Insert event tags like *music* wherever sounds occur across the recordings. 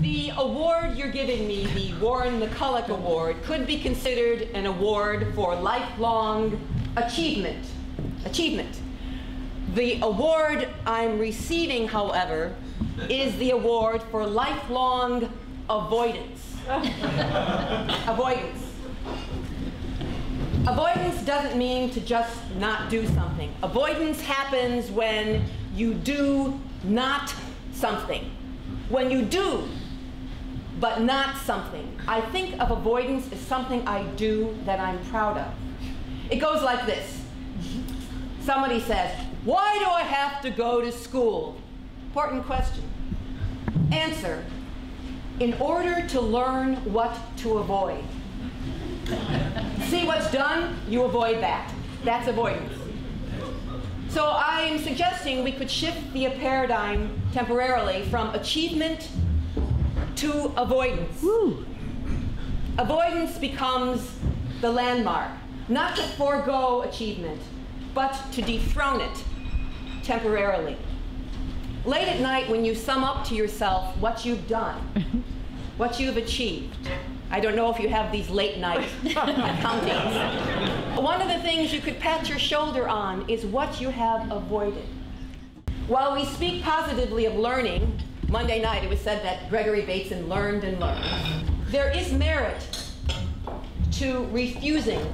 The award you're giving me, the Warren McCulloch Award, could be considered an award for lifelong achievement. Achievement. The award I'm receiving, however, is the award for lifelong avoidance. *laughs* avoidance. Avoidance doesn't mean to just not do something. Avoidance happens when you do not something. When you do, but not something. I think of avoidance as something I do that I'm proud of. It goes like this. Somebody says, why do I have to go to school? Important question. Answer, in order to learn what to avoid. See what's done, you avoid that. That's avoidance. So I'm suggesting we could shift the paradigm temporarily from achievement to avoidance. Woo. Avoidance becomes the landmark, not to forego achievement, but to dethrone it temporarily. Late at night, when you sum up to yourself what you've done, *laughs* what you've achieved, I don't know if you have these late night *laughs* accountings. One of the things you could pat your shoulder on is what you have avoided. While we speak positively of learning, Monday night it was said that Gregory Bateson learned and learned. There is merit to refusing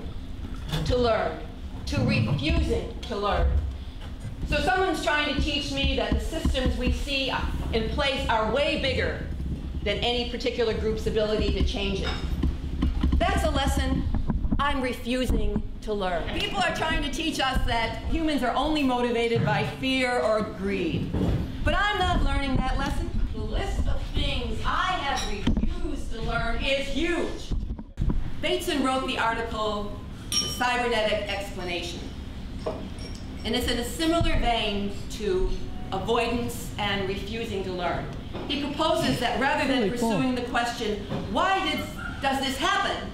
to learn, to refusing to learn. So someone's trying to teach me that the systems we see in place are way bigger than any particular group's ability to change it. That's a lesson I'm refusing to learn. People are trying to teach us that humans are only motivated by fear or greed. But I'm not learning that lesson. The list of things I have refused to learn is huge. Bateson wrote the article, The Cybernetic Explanation. And it's in a similar vein to avoidance and refusing to learn. He proposes that rather than pursuing the question, why did, does this happen?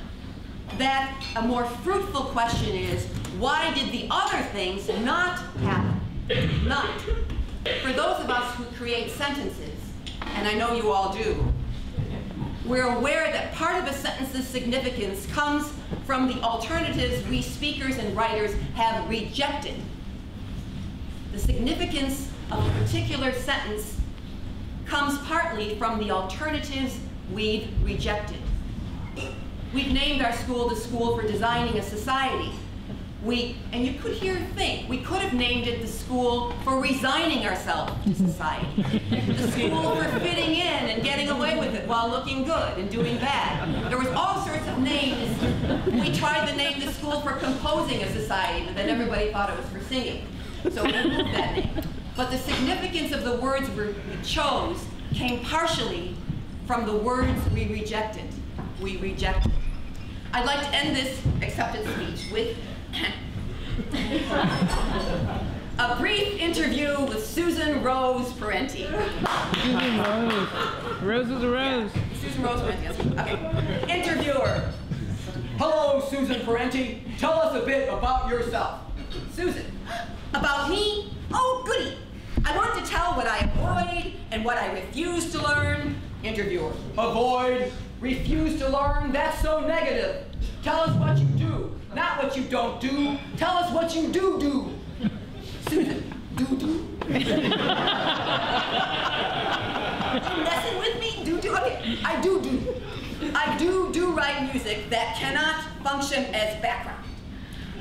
That a more fruitful question is, why did the other things not happen? Not. For those of us who create sentences, and I know you all do, we're aware that part of a sentence's significance comes from the alternatives we speakers and writers have rejected. The significance of a particular sentence comes partly from the alternatives we've rejected. We've named our school the School for Designing a Society. We, and you could here think, we could have named it the School for Resigning Ourselves to *laughs* Society. the School for Fitting In and Getting Away with It while looking good and doing bad. There was all sorts of names. We tried to name the School for Composing a Society, but then everybody thought it was for singing. So we moved that name. But the significance of the words we chose came partially from the words we rejected. We rejected. I'd like to end this acceptance speech with *laughs* a brief interview with Susan Rose Parenti. Susan Rose. Rose is a rose. Yeah. Susan Rose Parenti, yes. Okay. Interviewer. Hello, Susan Parenti. Tell us a bit about yourself. Susan. About me? Oh, goody. I want to tell what I avoid and what I refuse to learn. Interviewer, avoid, refuse to learn, that's so negative. Tell us what you do, not what you don't do. Tell us what you do do. Susan, do do. messing with me? Do do? Okay, I do do. I do do write music that cannot function as background.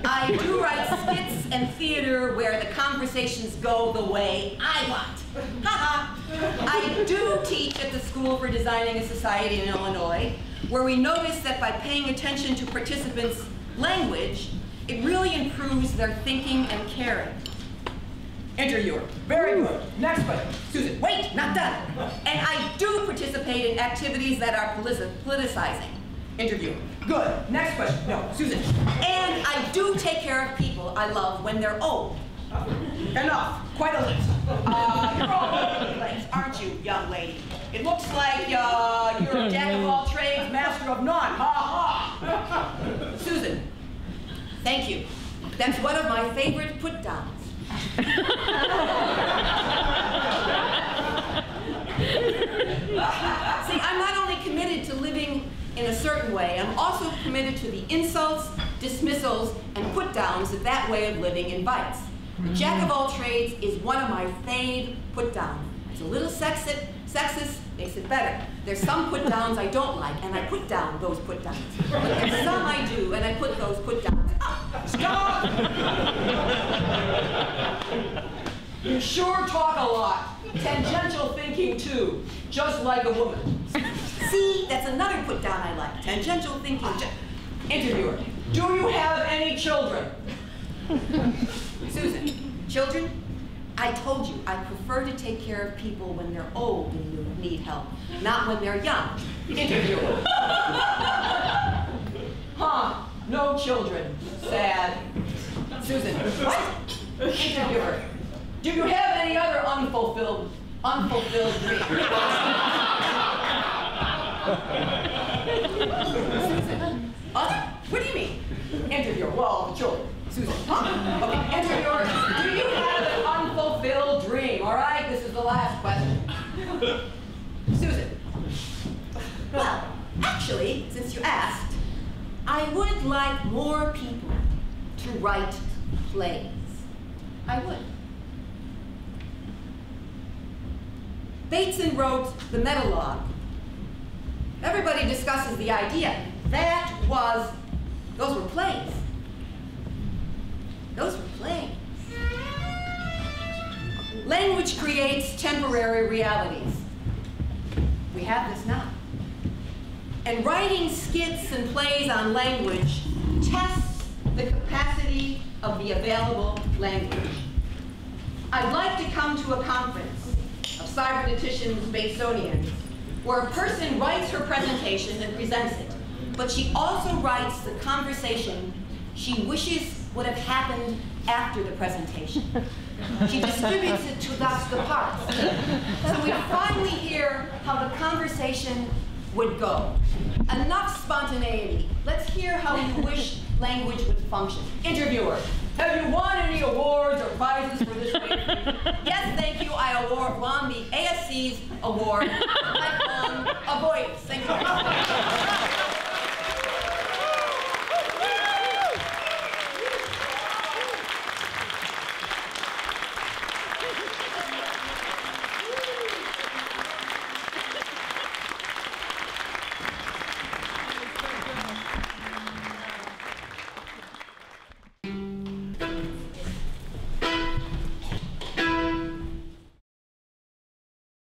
I do write skits and theater where the conversations go the way I want. *laughs* I do teach at the School for Designing a Society in Illinois, where we notice that by paying attention to participants' language, it really improves their thinking and caring. Interviewer, very good. Next question. Susan, wait, not done. And I do participate in activities that are politicizing. Interviewer, good. Next question. No, Susan. And I do take care of people I love when they're old. Enough. Quite a list. Uh, you're all over the aren't you, young lady? It looks like uh, you're a jack of all trades, master of none. Ha ha. Susan, thank you. That's one of my favorite put downs. *laughs* See, I'm not only committed to living in a certain way, I'm also committed to the insults, dismissals, and put downs that that way of living invites. The jack of all trades is one of my fave put downs. It's a little sexist, sexist, makes it better. There's some put downs I don't like, and I put down those put downs. But there's some I do, and I put those put downs. Stop! you sure talk a lot. Tangential thinking, too, just like a woman. See, that's another put down I like. Tangential thinking. Interviewer, do you have any children? *laughs* Susan, children? I told you I prefer to take care of people when they're old and need help, not when they're young. Interviewer. *laughs* huh, no children. Sad. Susan, what? Interviewer. Do you have any other unfulfilled, unfulfilled dreams? Susan, uh, what do you mean? Interviewer, well, children. Susan, huh? Okay, do you have an unfulfilled dream? All right, this is the last question. Susan, well, actually, since you asked, I would like more people to write plays. I would. Bateson wrote the Metalogue. Everybody discusses the idea. That was, those were plays. Those were plays. Language creates temporary realities. We have this now. And writing skits and plays on language tests the capacity of the available language. I'd like to come to a conference of cyberneticians, Batesonians, where a person writes her presentation and presents it, but she also writes the conversation she wishes would have happened after the presentation. She distributes it to thus the parts. So we finally hear how the conversation would go. Enough spontaneity. Let's hear how you wish language would function. Interviewer, have you won any awards or prizes for this week? yes, thank you. I award, won the ASC's award. I won a voice. Thank you.